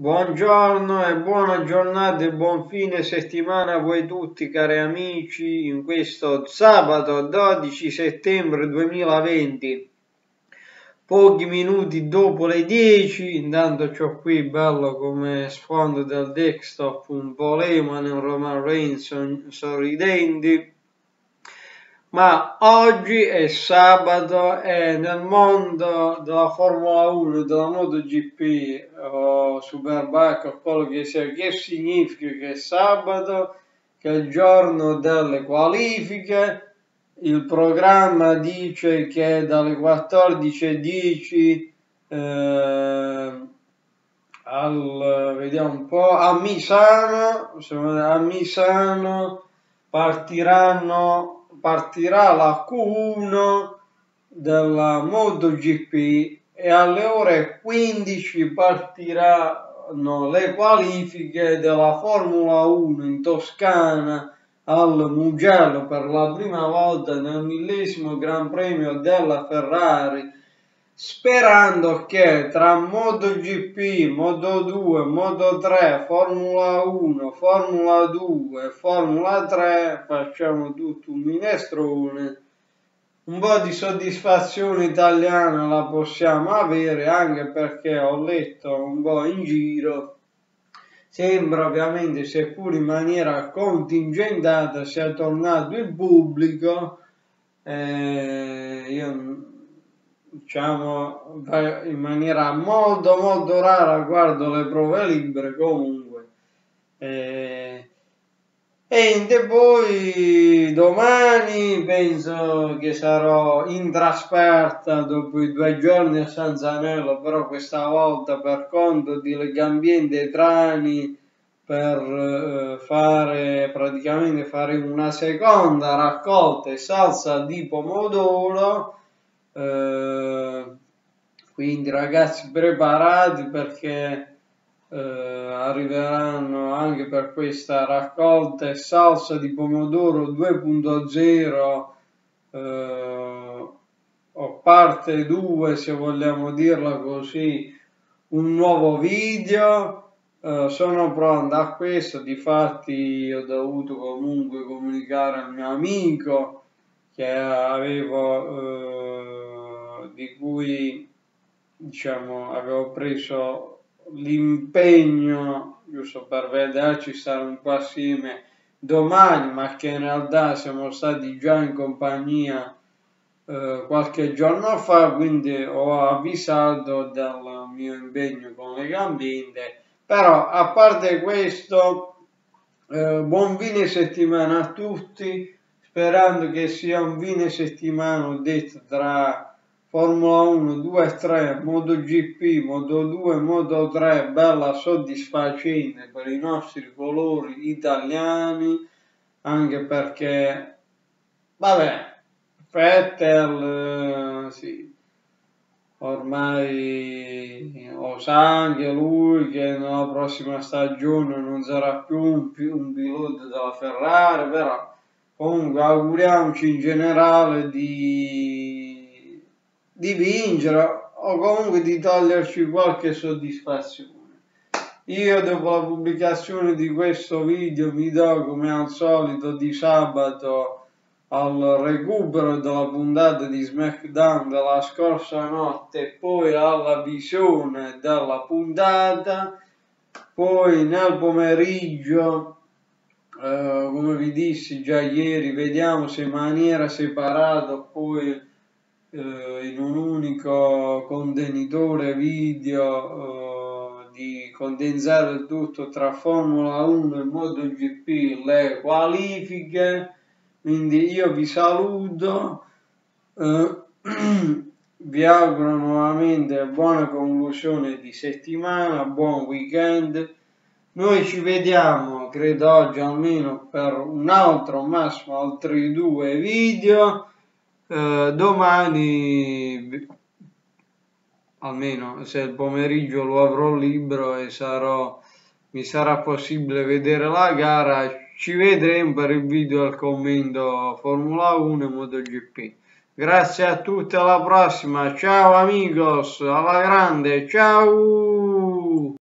Buongiorno e buona giornata e buon fine settimana a voi tutti cari amici in questo sabato 12 settembre 2020 pochi minuti dopo le 10 intanto c'ho qui bello come sfondo del desktop un po' Lehman e un Roman Reigns sorridenti ma oggi è sabato e nel mondo della Formula 1, della MotoGP o Superbike o quello che sia, che significa che è sabato, che è il giorno delle qualifiche, il programma dice che dalle 14.10 eh, al, vediamo un po', a Misano, a Misano partiranno partirà la Q1 della MotoGP e alle ore 15 partiranno le qualifiche della Formula 1 in Toscana al Mugello per la prima volta nel millesimo Gran Premio della Ferrari sperando che tra MotoGP, Moto2, Moto3, Formula 1, Formula 2, Formula 3 facciamo tutto un minestrone. Un po' di soddisfazione italiana la possiamo avere anche perché ho letto un po' in giro. Sembra ovviamente, seppur in maniera contingentata, sia tornato il pubblico. Eh, io diciamo in maniera molto molto rara guardo le prove libere comunque. Eh, e poi domani penso che sarò in trasferta dopo i due giorni a San Zanello però questa volta per conto di Legambiente Trani per eh, fare praticamente fare una seconda raccolta e salsa di pomodoro eh, quindi ragazzi preparati perché eh, arriveranno anche per questa raccolta e salsa di pomodoro 2.0 eh, o parte 2 se vogliamo dirla così un nuovo video. Uh, sono pronto a questo, difatti ho dovuto comunque comunicare al mio amico che avevo uh, di cui diciamo, avevo preso l'impegno, giusto per vederci, stare un po' assieme domani, ma che in realtà siamo stati già in compagnia eh, qualche giorno fa, quindi ho avvisato del mio impegno con le gambine. Però a parte questo, eh, buon fine settimana a tutti, sperando che sia un fine settimana detto tra Formula 1, 2 3, MotoGP, Moto2, Moto3, bella soddisfacente per i nostri colori italiani, anche perché, vabbè, Vettel, eh, sì, ormai lo sa anche lui che nella prossima stagione non sarà più un, un pilota della Ferrari, però comunque auguriamoci in generale di di vincere o comunque di toglierci qualche soddisfazione. Io dopo la pubblicazione di questo video vi do come al solito di sabato al recupero della puntata di SmackDown della scorsa notte e poi alla visione della puntata poi nel pomeriggio eh, come vi dissi già ieri vediamo se in maniera separata poi eh, in un unico contenitore video eh, di condensare tutto tra Formula 1 e MotoGP le qualifiche. Quindi io vi saluto eh, vi auguro nuovamente buona conclusione di settimana buon weekend. Noi ci vediamo credo oggi almeno per un altro massimo altri due video eh, domani almeno se il pomeriggio lo avrò libero e sarò mi sarà possibile vedere la gara ci vedremo per il video al commento Formula 1 e MotoGP. Grazie a tutti alla prossima. Ciao amigos alla grande. Ciao